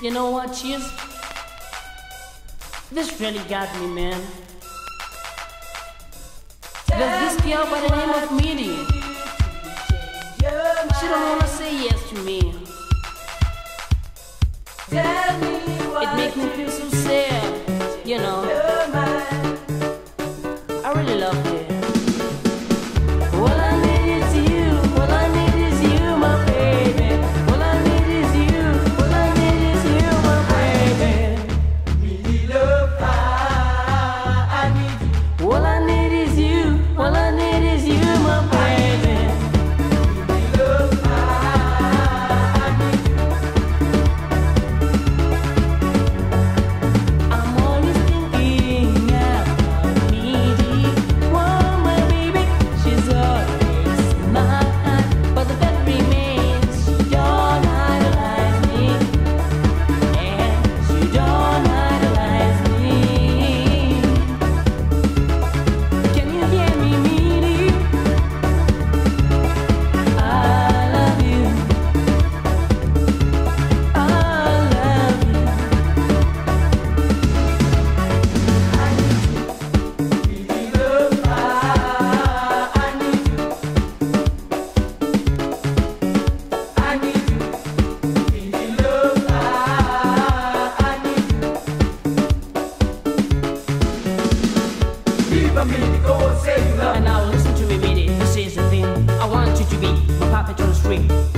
You know what, Cheers? This really got me, man. There's this girl by the name of Midi. She don't wanna say yes to me. It makes me feel so sad, you know. I really love her. And now listen to me, baby, this is the thing. I want you to be my puppet on string.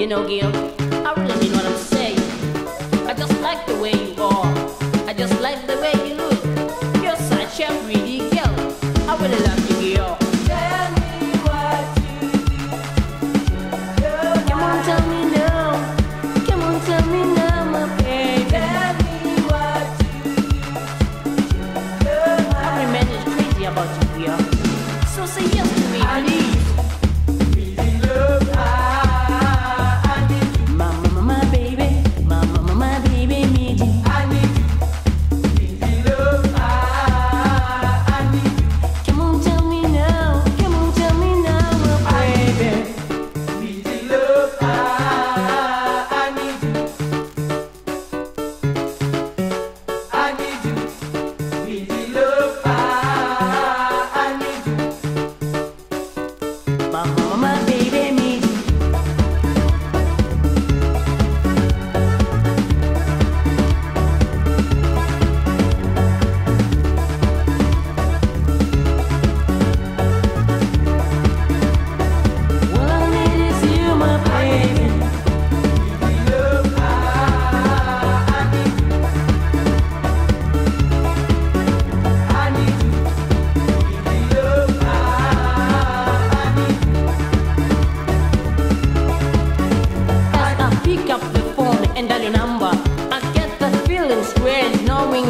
You know, Gil, I really mean what I'm saying. I just like the way you are. I just like the way you look. You're such a pretty girl. I really love you.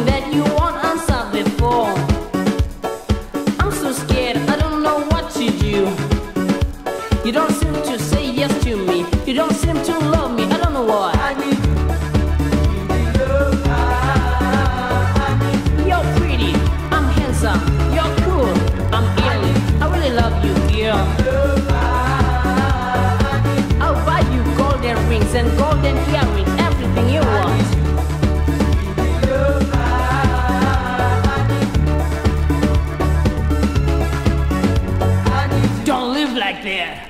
That you need I